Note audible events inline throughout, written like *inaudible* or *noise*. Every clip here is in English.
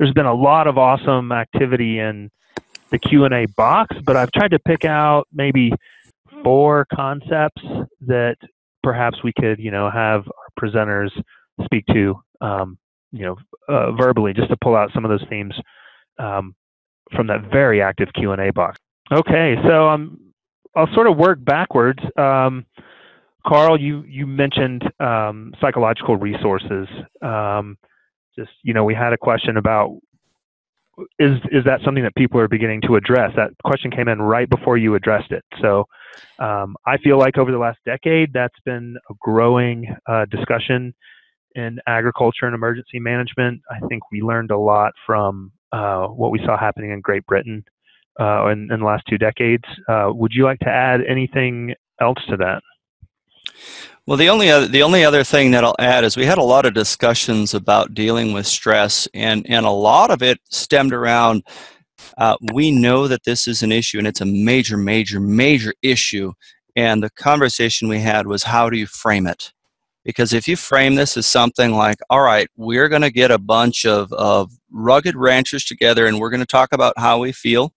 there's been a lot of awesome activity in the Q&A box, but I've tried to pick out maybe four concepts that perhaps we could, you know, have our presenters speak to, um, you know, uh, verbally, just to pull out some of those themes um, from that very active Q&A box. Okay, so um, I'll sort of work backwards. Um, Carl, you you mentioned um, psychological resources. Just you know, we had a question about is is that something that people are beginning to address? That question came in right before you addressed it. So um, I feel like over the last decade, that's been a growing uh, discussion in agriculture and emergency management. I think we learned a lot from uh, what we saw happening in Great Britain uh, in, in, the last two decades. Uh, would you like to add anything else to that? Well, the only other, the only other thing that I'll add is we had a lot of discussions about dealing with stress, and and a lot of it stemmed around. Uh, we know that this is an issue, and it's a major, major, major issue. And the conversation we had was, how do you frame it? Because if you frame this as something like, all right, we're going to get a bunch of, of rugged ranchers together and we're going to talk about how we feel,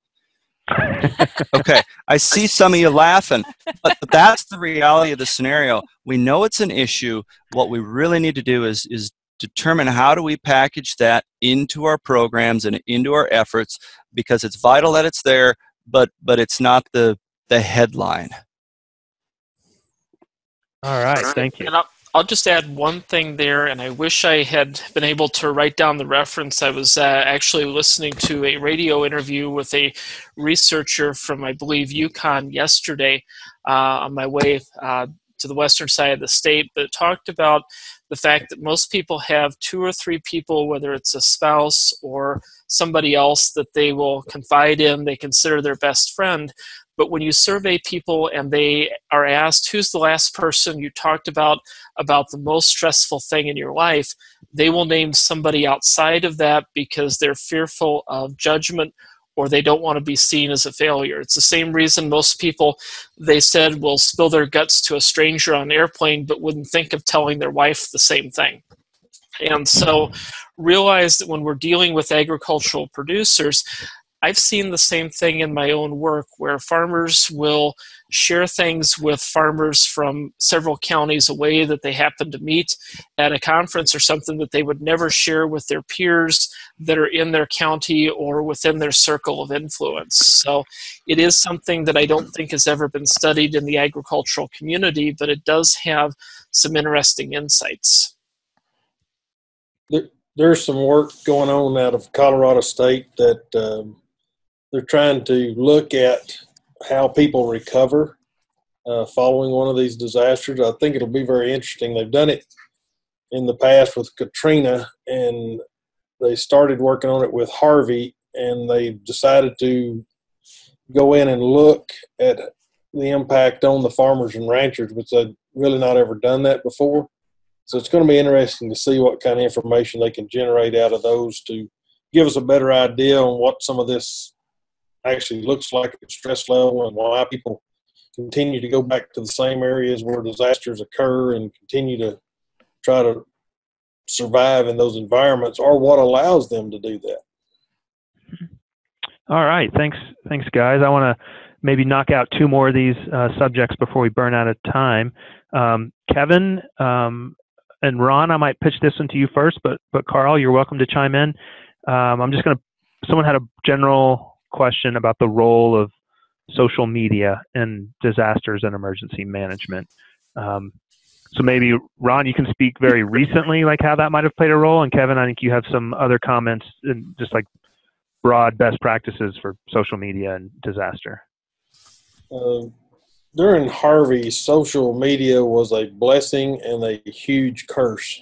okay, I see some of you laughing, but that's the reality of the scenario. We know it's an issue. What we really need to do is is determine how do we package that into our programs and into our efforts because it's vital that it's there, but but it's not the the headline. All right, thank you. I'll just add one thing there, and I wish I had been able to write down the reference. I was uh, actually listening to a radio interview with a researcher from, I believe, UConn yesterday uh, on my way uh, to the western side of the state, but talked about the fact that most people have two or three people, whether it's a spouse or somebody else that they will confide in, they consider their best friend, but when you survey people and they are asked who's the last person you talked about about the most stressful thing in your life? they will name somebody outside of that because they're fearful of judgment or they don't want to be seen as a failure. It's the same reason most people they said will spill their guts to a stranger on an airplane but wouldn't think of telling their wife the same thing. And so realize that when we're dealing with agricultural producers I've seen the same thing in my own work where farmers will share things with farmers from several counties away that they happen to meet at a conference or something that they would never share with their peers that are in their county or within their circle of influence. So it is something that I don't think has ever been studied in the agricultural community, but it does have some interesting insights. there's some work going on out of Colorado State that um, they're trying to look at how people recover uh, following one of these disasters. I think it'll be very interesting. They've done it in the past with Katrina, and they started working on it with Harvey, and they decided to go in and look at the impact on the farmers and ranchers, which they'd really not ever done that before. So it's going to be interesting to see what kind of information they can generate out of those to give us a better idea on what some of this actually looks like a stress level and why people continue to go back to the same areas where disasters occur and continue to try to survive in those environments or what allows them to do that. All right, thanks, thanks, guys. I want to maybe knock out two more of these uh, subjects before we burn out of time. Um, Kevin um, and Ron, I might pitch this one to you first, but but Carl, you're welcome to chime in. Um, I'm just going to. Someone had a general question about the role of social media in disasters and emergency management. Um, so maybe Ron, you can speak very *laughs* recently, like how that might have played a role, and Kevin, I think you have some other comments and just like broad best practices for social media and disaster. Uh, during Harvey, social media was a blessing and a huge curse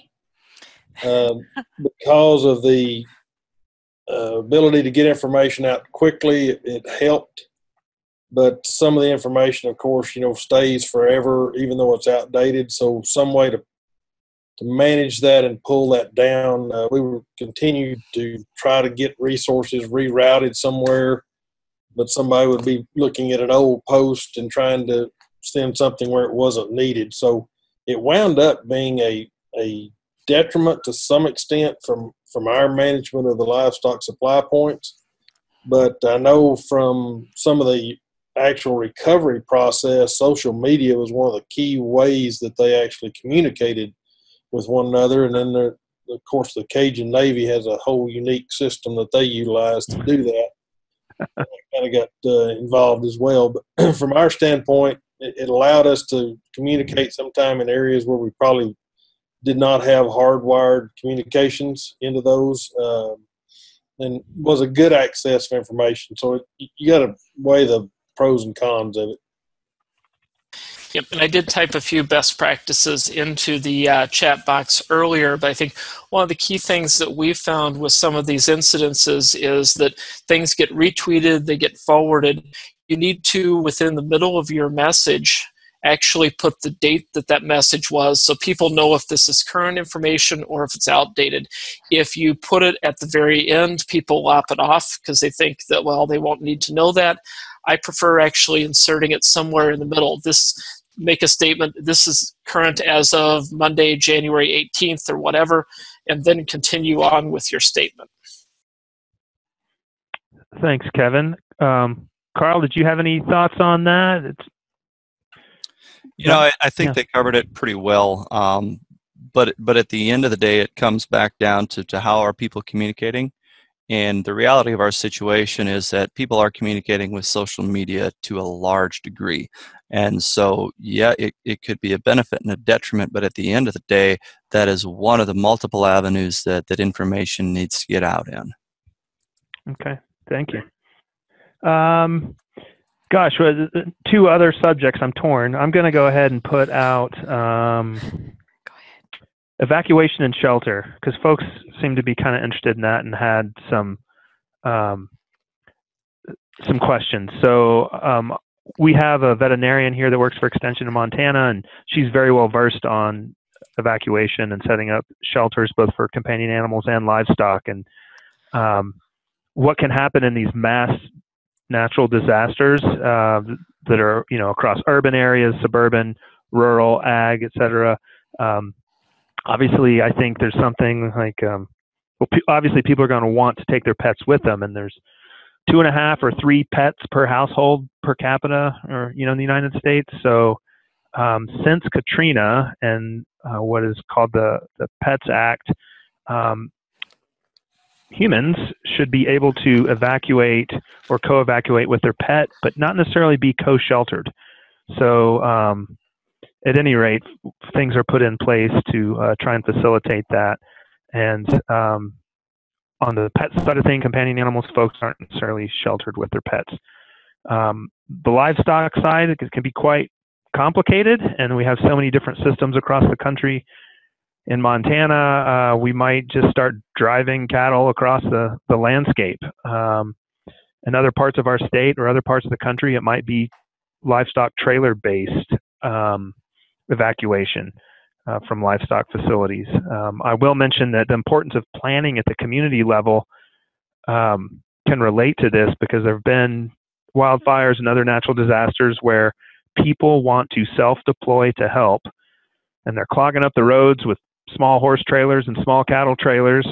uh, *laughs* because of the uh, ability to get information out quickly, it, it, helped. But some of the information, of course, you know, stays forever, even though it's outdated. So some way to to manage that and pull that down, uh, we will continue to try to get resources rerouted somewhere. But somebody would be looking at an old post and trying to send something where it wasn't needed. So it wound up being a a detriment to some extent from from our management of the livestock supply points. But I know from some of the actual recovery process, social media was one of the key ways that they actually communicated with one another. And then, there, of course, the Cajun Navy has a whole unique system that they utilize to do that. *laughs* kind of got uh, involved as well. But *clears throat* from our standpoint, it, it, allowed us to communicate sometime in areas where we probably did not have hardwired communications into those. Uh, and was a good access of information. So it, you got to weigh the pros and cons of it. Yep, and I did type a few best practices into the uh, chat box earlier, but I think one of the key things that we found with some of these incidences is that things get retweeted, they get forwarded. You need to, within the middle of your message, actually put the date that that message was so people know if this is current information or if it's outdated. If you put it at the very end, people lop it off because they think that, well, they won't need to know that. I prefer actually inserting it somewhere in the middle. This make a statement this is current as of Monday, January 18th or whatever, and then continue on with your statement. Thanks, Kevin. Um, Carl, did you have any thoughts on that? It's, you know, I, I think yeah. they covered it pretty well. Um, but but at the end of the day, it comes back down to, to how are people communicating. And the reality of our situation is that people are communicating with social media to a large degree. And so, yeah, it, it could be a benefit and a detriment, but at the end of the day, that is one of the multiple avenues that, that information needs to get out in. Okay, thank you. Um, gosh, two other subjects I'm torn. I'm going to go ahead and put out um, *laughs* evacuation and shelter because folks seem to be kind of interested in that and had some um, some questions. So um, we have a veterinarian here that works for Extension in Montana, and she's very well versed on evacuation and setting up shelters both for companion animals and livestock, and um, what can happen in these mass natural disasters uh, that are you know across urban areas, suburban, rural, ag, etc. Um, obviously, I think there's something like, um, well, p- obviously, people are going to want to take their pets with them, and there's two and a half or three pets per household per capita, or you know, in the United States. So, um, since Katrina and uh, what is called the the Pets Act, um, humans should be able to evacuate or co-evacuate with their pet, but not necessarily be co-sheltered. So um, at any rate, things are put in place to uh, try and facilitate that. And um, on the pet side of things, companion animals, folks aren't necessarily sheltered with their pets. Um, the livestock side can be quite complicated, and we have so many different systems across the country. In Montana, uh, we might just start driving cattle across the, the landscape. Um, in other parts of our state or other parts of the country, it might be livestock trailer based. Um, evacuation uh, from livestock facilities. Um, I will mention that the importance of planning at the community level um, can relate to this because there have been wildfires and other natural disasters where people want to self deploy to help and they're clogging up the roads with small horse trailers and small cattle trailers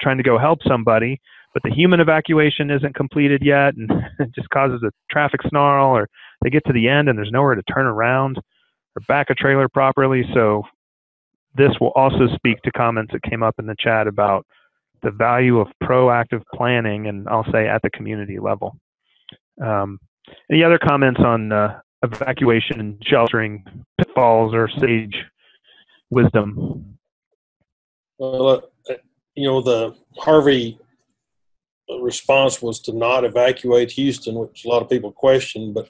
trying to go help somebody but the human evacuation isn't completed yet and *laughs* it just causes a traffic snarl or they get to the end and there's nowhere to turn around or back a trailer properly. So this will also speak to comments that came up in the chat about the value of proactive planning, and I'll say at the community level. Um, any other comments on uh, evacuation and sheltering pitfalls or sage wisdom? Well, uh, you know, the Harvey response was to not evacuate Houston, which a lot of people questioned, but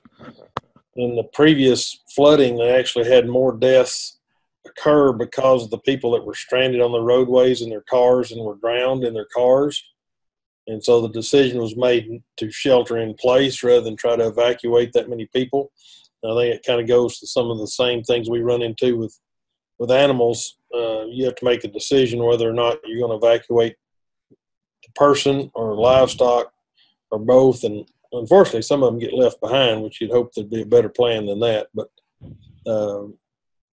in the previous flooding, they actually had more deaths occur because of the people that were stranded on the roadways in their cars and were drowned in their cars. And so the decision was made to shelter in place rather than try to evacuate that many people. I think it kind of goes to some of the same things we run into with with animals. Uh, you have to make a decision whether or not you're going to evacuate the person or livestock or both. And unfortunately, some of them get left behind, which you'd hope there'd be a better plan than that. But um,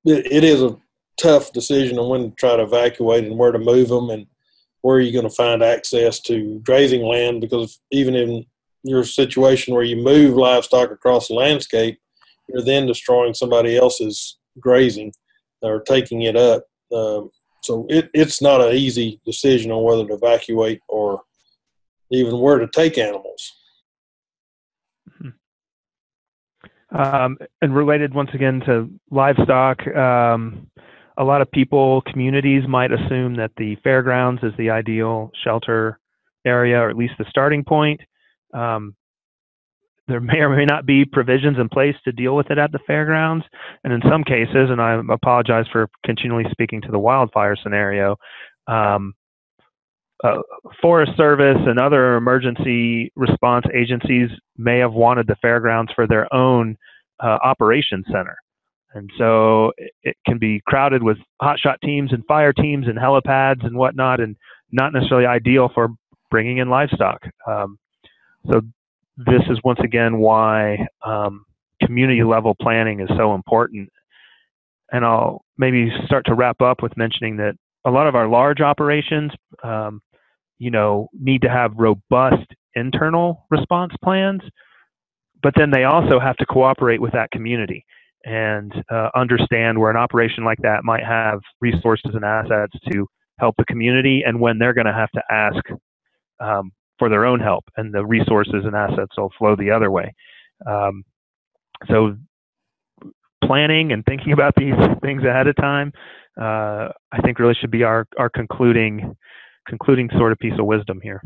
it, it is a tough decision on when to try to evacuate and where to move them and where are you going to find access to grazing land because even in your situation where you move livestock across the landscape, you're then destroying somebody else's grazing or taking it up. Um, so it, it's not an easy decision on whether to evacuate or even where to take animals. Mm-hmm. Um, and related once again to livestock, um, a lot of people, communities might assume that the fairgrounds is the ideal shelter area, or at least the starting point. Um, there may or may not be provisions in place to deal with it at the fairgrounds. And in some cases, and I apologize for continually speaking to the wildfire scenario, um, uh, Forest Service and other emergency response agencies may have wanted the fairgrounds for their own uh, operations center. And so it can be crowded with hotshot teams and fire teams and helipads and whatnot, and not necessarily ideal for bringing in livestock. Um, so this is once again why um, community level planning is so important. And I'll maybe start to wrap up with mentioning that a lot of our large operations, um, you know, need to have robust internal response plans, but then they also have to cooperate with that community and uh, understand where an operation like that might have resources and assets to help the community and when they're going to have to ask um, for their own help and the resources and assets will flow the other way. Um, so planning and thinking about *laughs* these things ahead of time, uh, I think really should be our, our concluding concluding sort of piece of wisdom here.